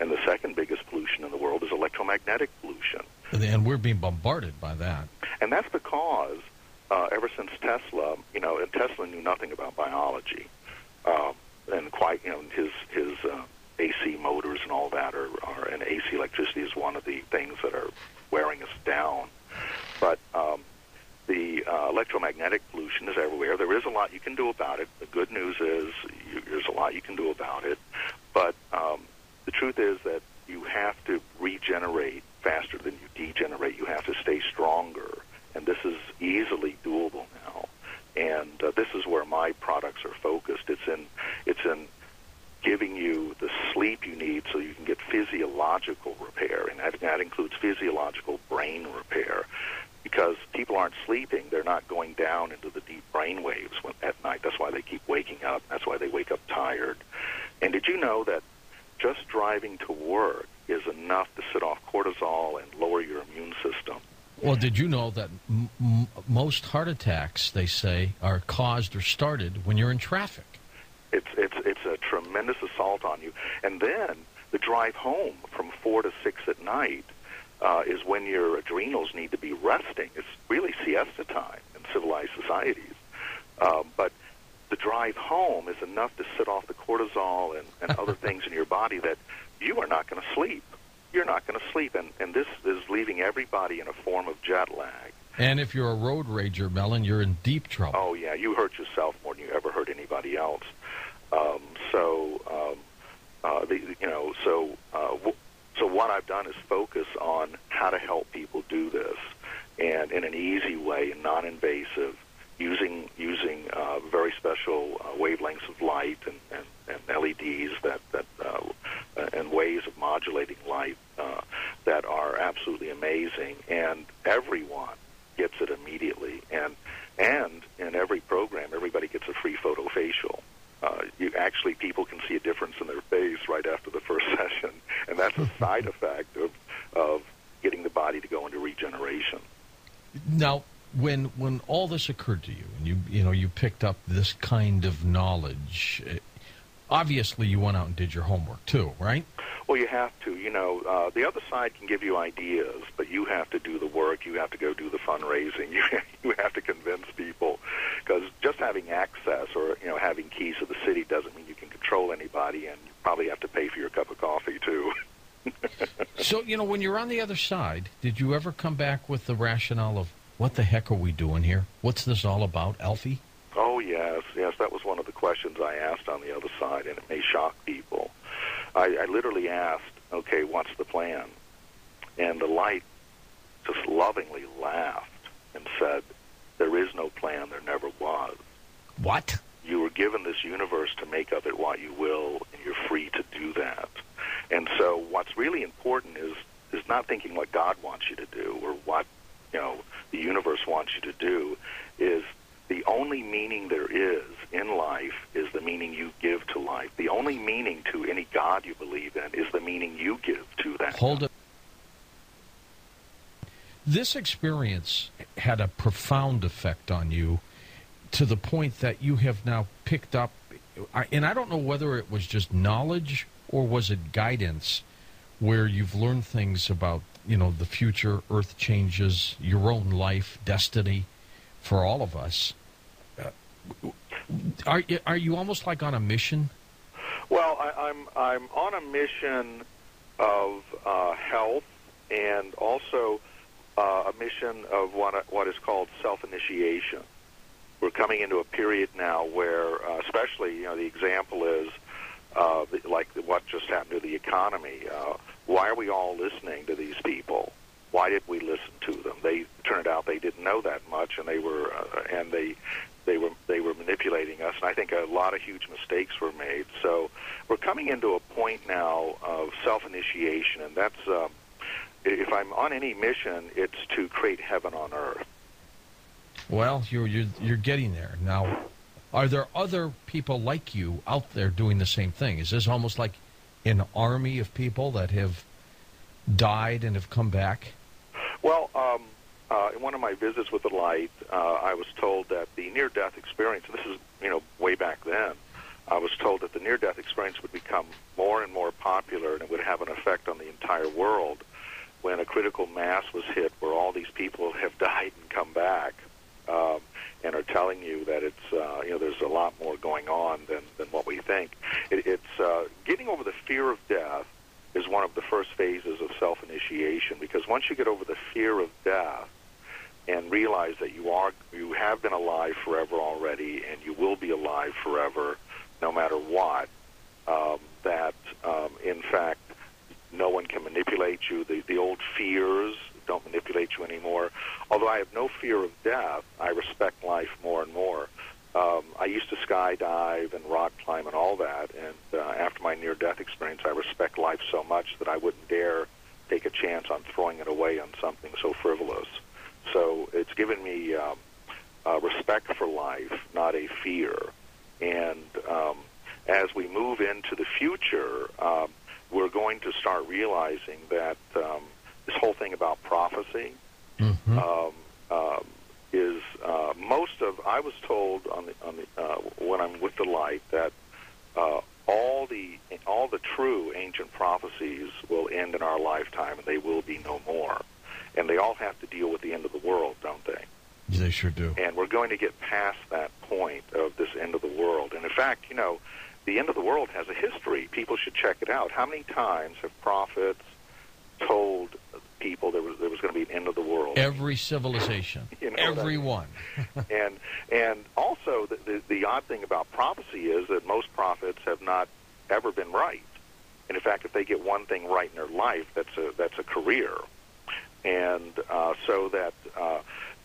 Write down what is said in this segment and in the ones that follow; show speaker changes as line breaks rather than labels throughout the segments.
And the second biggest pollution in the world is electromagnetic pollution.
And we're being bombarded by that.
And that's because uh, ever since Tesla, you know, and Tesla knew nothing about biology, um, and quite, you know, his his uh, AC motors and all that are, are, and AC electricity is one of the things that are wearing us down. But um, the uh, electromagnetic pollution is everywhere. There is a lot you can do about it. The good news is you, there's a lot you can do about it. But truth is that you have to regenerate faster than you degenerate. You have to stay stronger, and this is easily doable now. And uh, this is where my products are focused. It's in it's in giving you the sleep you need so you can get physiological repair, and that, that includes physiological brain repair. Because people aren't sleeping, they're not going down into the deep brain waves when, at night. That's why they keep waking up. That's why they wake up tired. And did you know that just driving to work is enough to set off cortisol and lower your immune system?
Well, did you know that m- m- most heart attacks, they say, are caused or started when you're in traffic?
It's it's it's a tremendous assault on you. And then the drive home from four to six at night uh, is when your adrenals need to be resting. It's really siesta time in civilized societies. Um, but the drive home is enough to set off the cortisol and, and other things in your body that you are not going to sleep. You're not going to sleep, and, and this is leaving everybody in a form of jet lag.
And if you're a road rager, Mellen, you're in deep trouble.
Oh yeah, you hurt yourself more than you ever hurt anybody else. Um, so, um, uh, the, you know, so uh, w- so what I've done is focus on how to help people do this, and in an easy way, and non-invasive, using using uh, very special uh, wavelengths of light and, and, and LEDs that that uh, and ways of modulating light uh, that are absolutely amazing, and everyone gets it immediately, and and in every program, everybody gets a free photo facial uh, you actually people can see a difference in their face right after the first session, and that's a side effect of of getting the body to go into regeneration.
Now, when when all this occurred to you, and you you know you picked up this kind of knowledge, eh, obviously you went out and did your homework too, right?
Well, you have to. You know, uh, the other side can give you ideas, but you have to do the work. You have to go do the fundraising. You you have to convince people because just having access or you know having keys to the city doesn't mean you can control anybody, and you probably have to pay for your cup of coffee too.
so you know, when you're on the other side, did you ever come back with the rationale of what the heck are we doing here? What's this all about, Alfie?
Oh yes, yes. That was one of the questions I asked on the other side, and it may shock people. I, I literally asked, "Okay, what's the plan?" And the light just lovingly laughed and said, "There is no plan. There never was."
What?
You were given this universe to make of it what you will, and you're free to do that. And so, what's really important is is not thinking what God wants you to do or what you know the universe wants you to do. Is the only meaning there is in life is the meaning you give to life. The only meaning to any God you believe in is the meaning you give to that.
Hold it. This experience had a profound effect on you to the point that you have now picked up, and I don't know whether it was just knowledge or was it guidance where you've learned things about, you know, the future, earth changes, your own life, destiny for all of us. Uh, are, are you almost like on a mission?
Well, I, I'm I'm on a mission of uh, health and also uh, a mission of what what is called self-initiation. We're coming into a period now where, uh, especially, you know, the example is uh, like what just happened to the economy. Uh, why are we all listening to these people? Why did we listen to them? They turned out they didn't know that much, and they were uh, and they they were they were manipulating us. And I think a lot of huge mistakes were made. So we're coming into a point now of self-initiation, and that's. Uh, if I'm on any mission, it's to create heaven on earth.
Well, you're, you're, you're getting there. Now, are there other people like you out there doing the same thing? Is this almost like an army of people that have died and have come back?
Well, um, uh, in one of my visits with the light, uh, I was told that the near-death experience, this is, you know, way back then, I was told that the near-death experience would become more and more popular, and it would have an effect on the entire world when a critical mass was hit, where all these people have died and come back, and are telling you that it's uh, you know there's a lot more going on than than what we think. It, it's uh, getting over the fear of death is one of the first phases of self-initiation because once you get over the fear of death and realize that you are you have been alive forever already and you will be alive forever no matter what um, that um, in fact no one can manipulate you the the old fears don't manipulate you anymore although I have no fear of death I respect life more and more um, I used to skydive and rock climb and all that. And uh, after my near-death experience, I respect life so much that I wouldn't dare take a chance on throwing it away on something so frivolous. So it's given me um, uh, respect for life, not a fear. And um, as we move into the future, um, we're going to start realizing that um, this whole thing about prophecy.
Mm-hmm.
Um, um, is uh, most of I was told on the on the uh, when I'm with the light that uh, all the all the true ancient prophecies will end in our lifetime and they will be no more, and they all have to deal with the end of the world, don't they?
They sure do.
And we're going to get past that point of this end of the world. And in fact, you know, the end of the world has a history. People should check it out. How many times have prophets told people there was there was going to be an end of the world?
Every civilization,
You know what I
every
mean?
one.
and and also the, the the odd thing about prophecy is that most prophets have not ever been right. And in fact, if they get one thing right in their life, that's a that's a career. And uh, so that uh,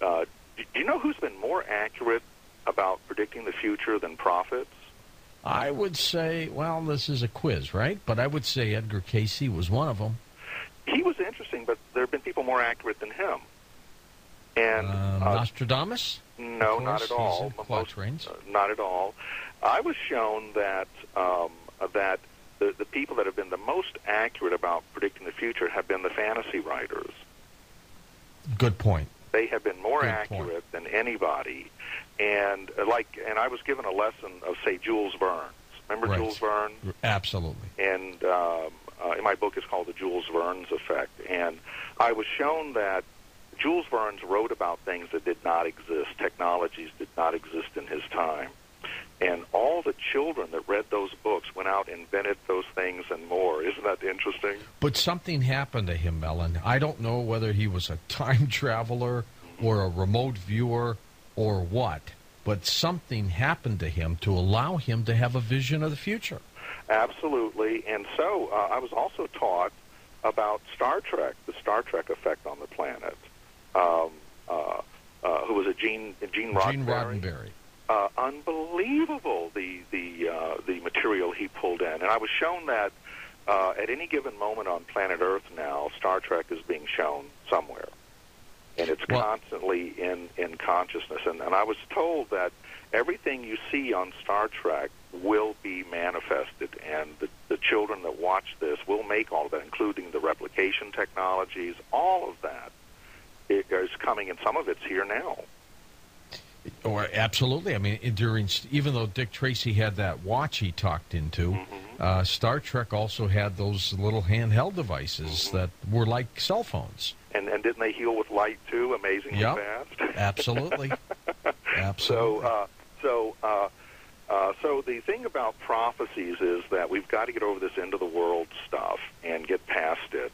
uh, do you know who's been more accurate about predicting the future than prophets?
I would say, well, this is a quiz, right? But I would say Edgar Cayce was one of them.
He was interesting, but there have been people more accurate than him. And
Um,
uh,
Nostradamus?
No, not at all. Most- uh, not at all. I was shown that um, that the, the people that have been the most accurate about predicting the future have been the fantasy writers.
Good point.
They have been more
Good
accurate than anybody. And uh, like, and I was given a lesson of say Jules Verne. Remember
Right.
Jules Verne?
Absolutely.
and um, uh, in my book is called the Jules Verne's effect. And I was shown that Jules Verne's wrote about things that did not exist, technologies did not exist in his time. And all the children that read those books went out and invented those things and more. Isn't that interesting?
But something happened to him, Mellen. I don't know whether he was a time traveler or a remote viewer or what, but something happened to him to allow him to have a vision of the future.
Absolutely. And so uh, I was also taught about Star Trek, the Star Trek effect on the planet. Um, uh, uh, who was it? Gene Gene Roddenberry.
Gene Roddenberry.
uh, unbelievable the the uh, the material he pulled in, and I was shown that uh, at any given moment on planet Earth now, Star Trek is being shown somewhere, and it's
Well-
constantly in in consciousness. And, and I was told that everything you see on Star Trek will be manifested, and the, the children that watch this will make all of that, including the replication technologies, all of that is coming, and some of it's here now.
Or absolutely. I mean, during even though Dick Tracy had that watch he talked into,
Mm-hmm.
uh, Star Trek also had those little handheld devices
Mm-hmm.
that were like cell phones.
And and didn't they heal with light too? Amazingly
Yep.
fast.
Absolutely.
So,
Absolutely.
uh, so, uh, uh, so the thing about prophecies is that we've got to get over this end of the world stuff and get past it.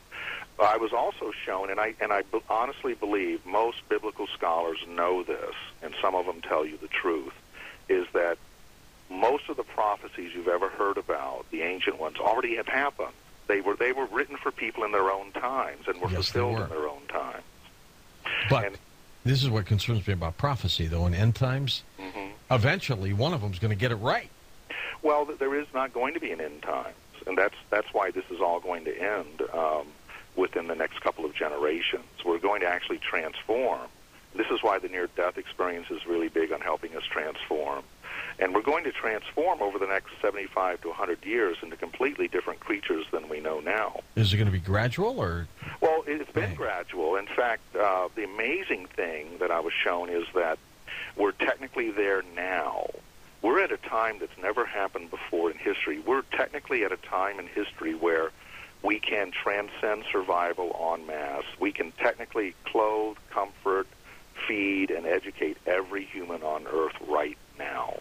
I was also shown, and I and I honestly believe most biblical scholars know this, and some of them tell you the truth, is that most of the prophecies you've ever heard about, the ancient ones, already have happened. They were they were written for people in their own times and were
Yes,
fulfilled
were.
in their own times.
but
and-
this is what concerns me about prophecy, though. In end times,
hmm
eventually one of them's going to get it right.
Well, there is not going to be an end times, and that's that's why this is all going to end um, within the next couple of generations. We're going to actually transform. This is why the near-death experience is really big on helping us transform, and we're going to transform over the next 75 to 100 years into completely different creatures than we know now.
Is it going to be gradual or?
Well, it's been
Right.
gradual. In fact, uh, the amazing thing that I was shown is that we're technically there now. we're at a time that's never happened before in history. We're technically at a time in history where we can transcend survival en masse. We can technically clothe, comfort, feed, and educate every human on Earth right now.